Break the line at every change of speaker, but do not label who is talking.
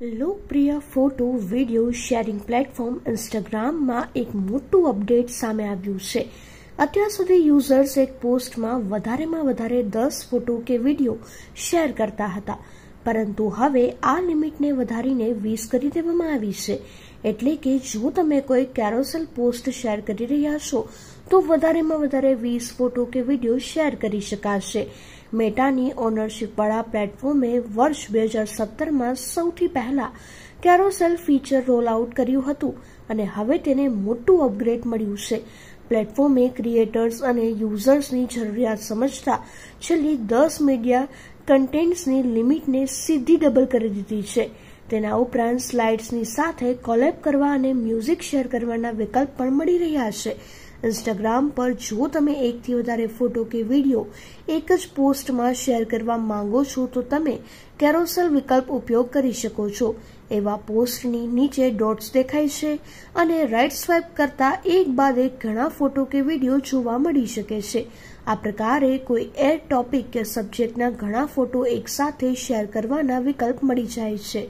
લોકપ્રિય photo, video sharing platform ઇન્સ્ટાગ્રામમાં એક મોટું અપડેટ સામે આવ્યું છે. અત્યાર સુધી યુઝર્સ એક પોસ્ટમાં વધારેમાં વધારે દસ ફોટો કે વીડિયો શેર કરતા હતા. પરંતુ હવે આ લિમિટને વધારીને વીસ કરી દેવામાં આવી છે. એટલે કે જો તમે કોઈ કેરોસેલ પોસ્ટ શેર કરી રહ્યા છો, તો વધારેમાં વધારે વીસ ફોટો કે વીડિયો શેર કરી શકાશે. મેટાની ઓનરશીપવાળા પ્લેટફોર્મે વર્ષ બે હજાર સત્તરમાં સૌથી પહેલા કેરોસેલ ફીચર રોલ આઉટ કર્યું હતું અને હવે તેને મોટું અપગ્રેડ મળ્યું છે. પ્લેટફોર્મે ક્રિએટર્સ અને યુઝર્સની જરૂરિયાત સમજતા છેલ્લી દસ મીડિયા કન્ટેન્ટ્સની લિમિટને સીધી ડબલ કરી દીધી છે. તેના ઉપરાંત સ્લાઇડ્સની સાથે કોલેબ કરવા અને મ્યુઝિક શેર કરવાના વિકલ્પ પણ મળી રહ્યા છે. ઇન્સ્ટાગ્રામ પર જો તમે એકથી વધારે ફોટો કે વીડિયો એક જ પોસ્ટમાં શેર કરવા માંગો છો, તો તમે કેરોસેલ વિકલ્પ ઉપયોગ કરી શકો છો. એવા પોસ્ટની નીચે ડોટ્સ દેખાય છે અને રાઇટ સ્વાઇપ કરતા એક બાદ એક ઘણા ફોટો કે વીડિયો જોવા મળી શકે છે. આ પ્રકારે કોઈ એર ટોપિક કે સબ્જેક્ટના ઘણા ફોટો એકસાથે શેર કરવાના વિકલ્પ મળી જાય છે.